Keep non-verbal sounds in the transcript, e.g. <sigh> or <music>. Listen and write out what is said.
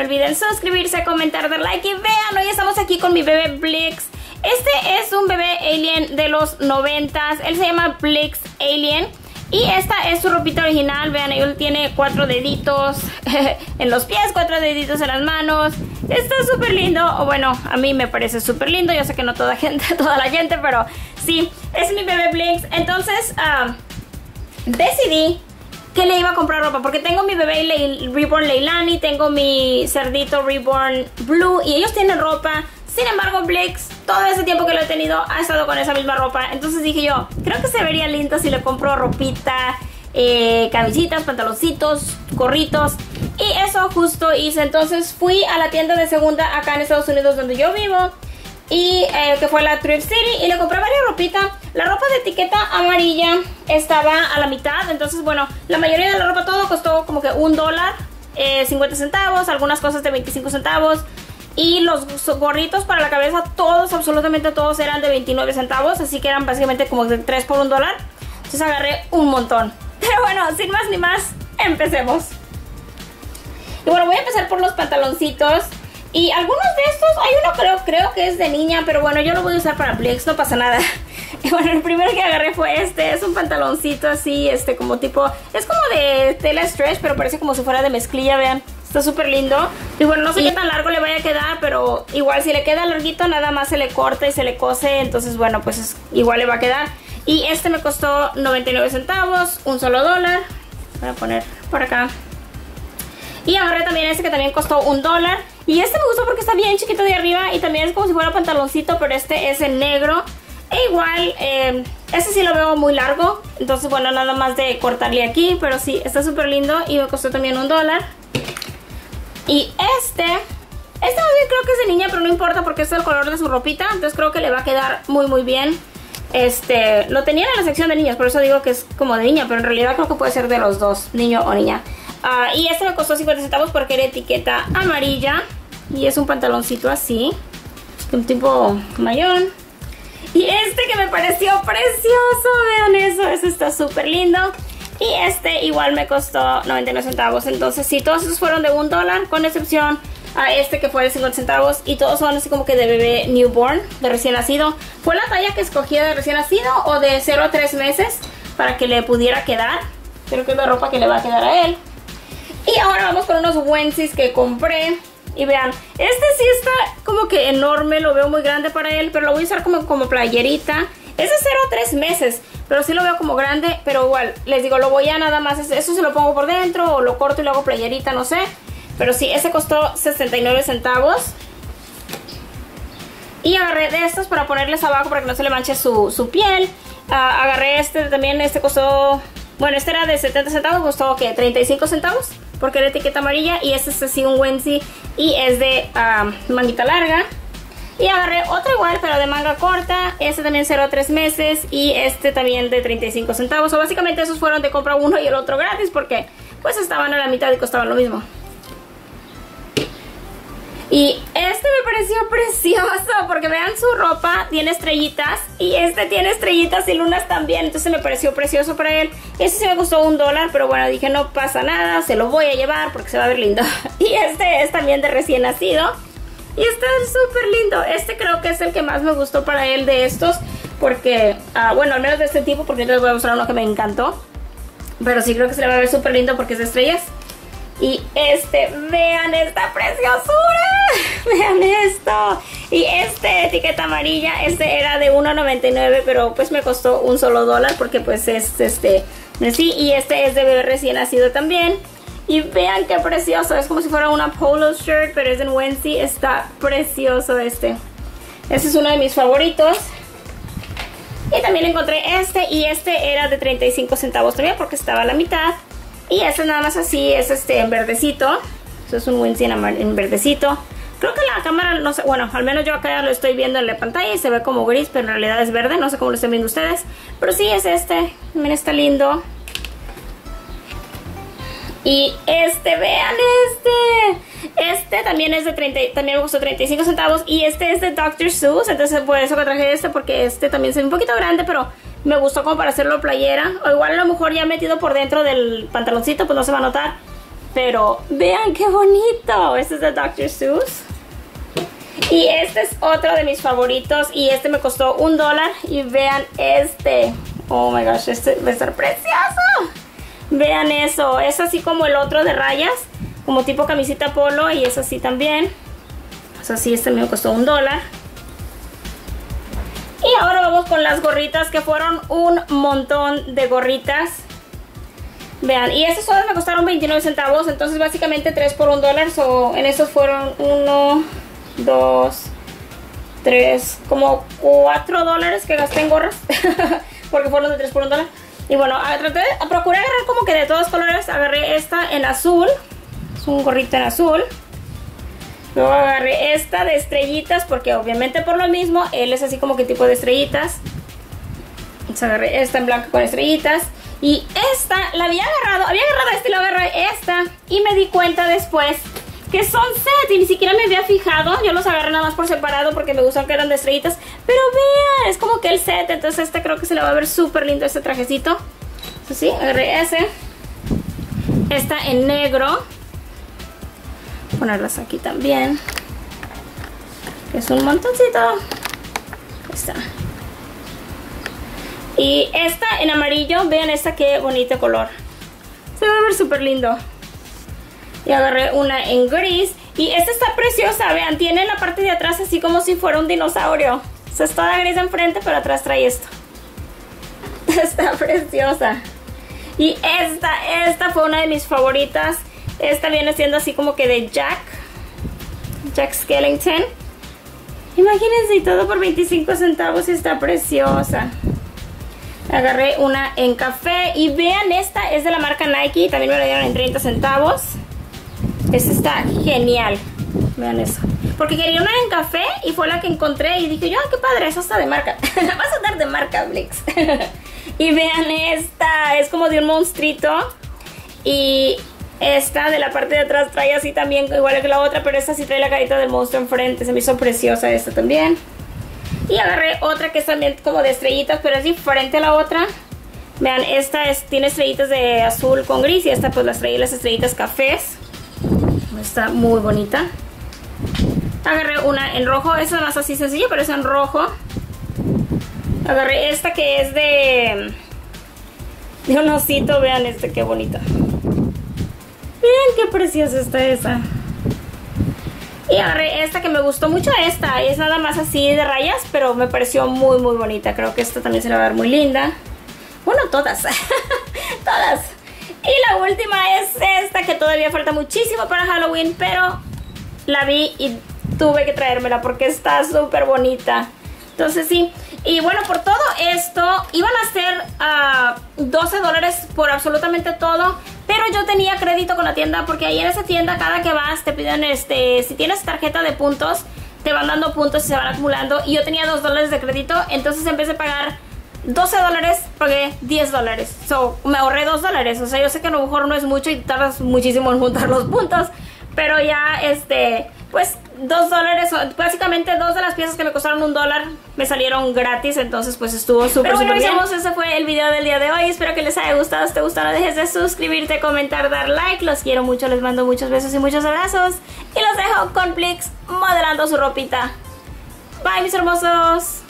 bueno olviden suscribirse, comentar, dar like y vean, hoy estamos aquí con mi bebé Blix. Este es un bebé alien de los noventas, él se llama Blix Alien. Y esta es su ropita original, vean, él tiene cuatro deditos <laughs> en los pies, cuatro deditos en las manos. Está súper lindo, o bueno, a mí me parece súper lindo, yo sé que no toda <laughs> gente, toda la gente, pero sí, es mi bebé Blix. Entonces, uh, decidí que le iba a comprar ropa porque tengo mi bebé Reborn Leilani, tengo mi cerdito Reborn Blue y ellos tienen ropa. Sin embargo, Blix, todo ese tiempo que lo he tenido, ha estado con esa misma ropa. Entonces dije yo, creo que se vería lindo si le compro ropita, eh, camisitas, pantaloncitos, gorritos. Y eso justo hice. Entonces fui a la tienda de segunda acá en Estados Unidos donde yo vivo y eh, que fue la Thrift City y le compré varias ropita. La ropa de etiqueta amarilla estaba a la mitad, entonces bueno, la mayoría de la ropa todo costó como que un dólar, 50 eh, centavos, algunas cosas de 25 centavos. Y los gorritos para la cabeza, todos, absolutamente todos eran de 29 centavos, así que eran básicamente como de 3 por un dólar. Entonces agarré un montón. <laughs> Pero bueno, sin más ni más, empecemos. Y bueno, voy a empezar por los pantaloncitos. Y algunos de estos, hay uno creo, creo que es de niña, pero bueno, yo lo voy a usar para Plex, no pasa nada. <laughs> Y bueno, el primero que agarré fue este, es un pantaloncito así, este como tipo, es como de tela stretch, pero parece como si fuera de mezclilla, vean. Está súper lindo. Y bueno, no sé qué tan largo le vaya a quedar, pero igual si le queda larguito nada más se le corta y se le cose, entonces bueno, pues igual le va a quedar. Y este me costó 99 centavos, un solo dólar. Voy a poner por acá. Y agarré también este que también costó un dólar. Y este me gustó porque está bien chiquito de arriba y también es como si fuera pantaloncito, pero este es en negro. E igual, eh, este sí lo veo muy largo, entonces bueno, nada más de cortarle aquí, pero sí, está súper lindo y me costó también un dólar. Y este, este más bien creo que es de niña, pero no importa porque es el color de su ropita, entonces creo que le va a quedar muy muy bien. Este, lo tenía en la sección de niñas, por eso digo que es como de niña, pero en realidad creo que puede ser de los dos, niño o niña. Ah, y este me costó 50 centavos porque era etiqueta amarilla. Y es un pantaloncito así. Un tipo mayón. Y este que me pareció precioso. Vean eso. Eso está súper lindo. Y este igual me costó 99 centavos. Entonces sí, todos esos fueron de un dólar. Con excepción a este que fue de 50 centavos. Y todos son así como que de bebé newborn. De recién nacido. ¿Fue la talla que escogí de recién nacido? O de 0 a 3 meses. Para que le pudiera quedar. Creo que es la ropa que le va a quedar a él. Y ahora vamos con unos Wensis que compré. Y vean, este sí está como que enorme, lo veo muy grande para él, pero lo voy a usar como, como playerita. Es de 0 a 3 meses, pero sí lo veo como grande, pero igual, les digo, lo voy a nada más, eso se lo pongo por dentro o lo corto y lo hago playerita, no sé. Pero sí, ese costó 69 centavos. Y agarré de estos para ponerles abajo para que no se le manche su, piel. Ah, agarré este también, este costó, bueno, este era de 70 centavos, costó que 35 centavos porque era etiqueta amarilla y este es así un Wensi y es de manguita larga. Y agarré otro igual, pero de manga corta. Este también 0 a 3 meses. Y este también de 35 centavos. O básicamente esos fueron de compra uno y el otro gratis. Porque pues estaban a la mitad y costaban lo mismo. Y este me pareció precioso porque vean su ropa, tiene estrellitas y este tiene estrellitas y lunas también, entonces me pareció precioso para él. Este sí me costó un dólar, pero bueno, dije no pasa nada, se lo voy a llevar porque se va a ver lindo. <laughs> Y este es también de recién nacido y está súper lindo. Este creo que es el que más me gustó para él de estos porque, ah, bueno, al menos de este tipo porque les voy a mostrar uno que me encantó. Pero sí creo que se le va a ver súper lindo porque es de estrellas. Y este, vean esta preciosura. <laughs> Vean esto. Y este etiqueta amarilla, este era de 1.99, pero pues me costó un solo dólar porque pues es este, sí. Y este es de bebé recién nacido también. Y vean qué precioso, es como si fuera una polo shirt, pero es en Wensi. Está precioso este. Este es uno de mis favoritos. Y también encontré este y este era de 35 centavos también porque estaba a la mitad. Y este nada más así, es este en verdecito. Eso es un Wincy en verdecito. Creo que la cámara, no sé, bueno, al menos yo acá lo estoy viendo en la pantalla y se ve como gris, pero en realidad es verde. No sé cómo lo estén viendo ustedes. Pero sí, es este. También está lindo. Y este, vean este. Este también es de 30, también me costó 35 centavos. Y este es de Dr. Seuss. Entonces por eso que traje este, porque este también ve un poquito grande, pero me gustó como para hacerlo playera. O igual a lo mejor ya metido por dentro del pantaloncito, pues no se va a notar. Pero vean qué bonito. Este es de Dr. Seuss. Y este es otro de mis favoritos. Y este me costó un dólar. Y vean este. Oh my gosh, este va a estar precioso. Vean eso. Es así como el otro de rayas. Como tipo camisita polo. Y es así también. Es así, este me costó un dólar. Ahora vamos con las gorritas que fueron un montón de gorritas. Vean, y estas todas me costaron 29 centavos, entonces básicamente 3 por 1 dólar. So, en esos fueron 1, 2, 3, como 4 dólares que gasté en gorras. <laughs> porque fueron de 3 por 1 dólar. Y bueno, traté, a procuré agarrar como que de todos colores. Agarré esta en azul. Es un gorrito en azul. Luego agarré esta de estrellitas porque obviamente por lo mismo él es así como que tipo de estrellitas. Entonces agarré esta en blanco con estrellitas. Y esta la había agarrado, había agarrado esta y luego agarré esta. Y me di cuenta después que son set y ni siquiera me había fijado. Yo los agarré nada más por separado porque me gustan que eran de estrellitas. Pero vean, es como que el set. Entonces este creo que se le va a ver súper lindo este trajecito. Entonces sí, agarré ese. Esta en negro ponerlas aquí también. Es un montoncito. Ahí está. Y esta en amarillo, vean esta qué bonito color. Se va a ver súper lindo. Y agarré una en gris. Y esta está preciosa, vean, tiene la parte de atrás así como si fuera un dinosaurio. O sea, es toda gris enfrente, pero atrás trae esto. <laughs> Está preciosa. Y esta, esta fue una de mis favoritas. Esta viene siendo así como que de Jack. Jack Skellington. Imagínense y todo por 25 centavos y está preciosa. Agarré una en café y vean esta es de la marca Nike. También me la dieron en 30 centavos. Esta está genial. Vean eso. Porque quería una en café y fue la que encontré y dije yo, qué padre, esa está de marca. <laughs> Vas a dar de marca, Blix. <laughs> y vean esta, es como de un monstruito. Y esta de la parte de atrás trae así también, igual que la otra, pero esta sí trae la carita del monstruo enfrente. Se me hizo preciosa esta también. Y agarré otra que es también como de estrellitas, pero es diferente a la otra. Vean, esta es, tiene estrellitas de azul con gris y esta pues las trae las estrellitas cafés. Está muy bonita. Agarré una en rojo, esa es más así sencilla, pero es en rojo. Agarré esta que es de... De un osito, vean este, qué bonita. Miren qué preciosa está esa. Y agarré esta que me gustó mucho esta. Es nada más así de rayas, pero me pareció muy muy bonita. Creo que esta también se la va a ver muy linda. Bueno, todas. <laughs> todas. Y la última es esta que todavía falta muchísimo para Halloween, pero la vi y tuve que traérmela porque está súper bonita. Entonces sí, y bueno, por todo esto iban a ser 12 ah, dólares por absolutamente todo. Pero yo tenía crédito con la tienda porque ahí en esa tienda cada que vas te piden, este, si tienes tarjeta de puntos, te van dando puntos y se van acumulando. Y yo tenía 2 dólares de crédito, entonces en vez de pagar 12 dólares, pagué 10 dólares. So, me ahorré 2 dólares. O sea, yo sé que a lo mejor no es mucho y tardas muchísimo en juntar los puntos. Pero ya, este, pues dos dólares, básicamente dos de las piezas que me costaron un dólar me salieron gratis, entonces pues estuvo súper, súper bien. ese fue el video del día de hoy, espero que les haya gustado, si te gustó no dejes de suscribirte, comentar, dar like, los quiero mucho, les mando muchos besos y muchos abrazos y los dejo con Plix modelando su ropita. Bye mis hermosos.